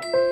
Bye.